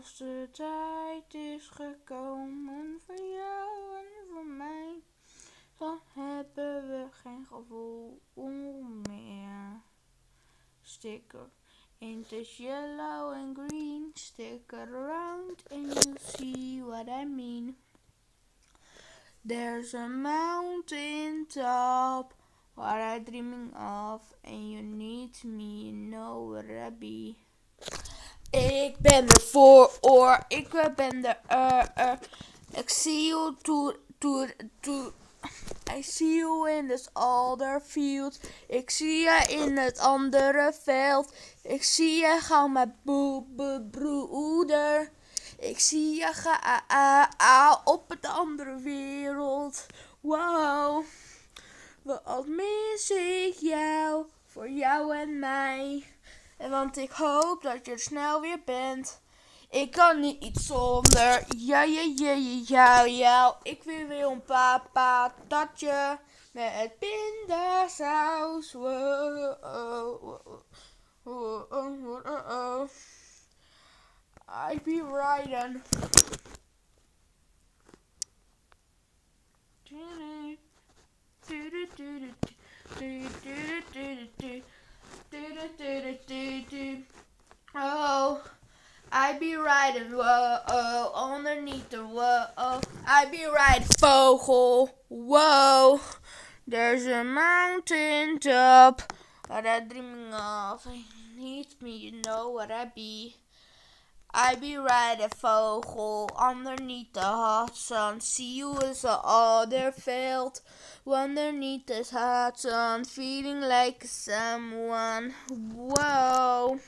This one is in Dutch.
Als de tijd is gekomen voor jou en voor mij, dan hebben we geen gevoel meer. Sticker. It is yellow and green. Stick around and you'll see what I mean. There's a mountain top. What I'm dreaming of. And you need me, you know be. Ben er voor oor, ik ben er er. Ik see you to to to. I see you in this other field. Ik zie je in het andere veld. Ik zie je gauw met broeder. Ik zie je ga op het andere wereld. Wow, wat mis ik jou voor jou en mij. Want ik hoop dat je snel weer bent. Ik kan niet zonder ja, ja, ja, ja, ja, ja. Ik wil weer een papa tatje met pindasaus. Wow, oh, oh, oh, oh, oh, oh. I be riding. Be riding, whoa, oh, underneath the whoa. Oh. I be riding, vogel, whoa. There's a mountain top, what I'm dreaming of. Need me, you know what I be. I be riding, vogel, underneath the hot sun. See you as the other field, underneath the hot sun, feeling like someone. Whoa.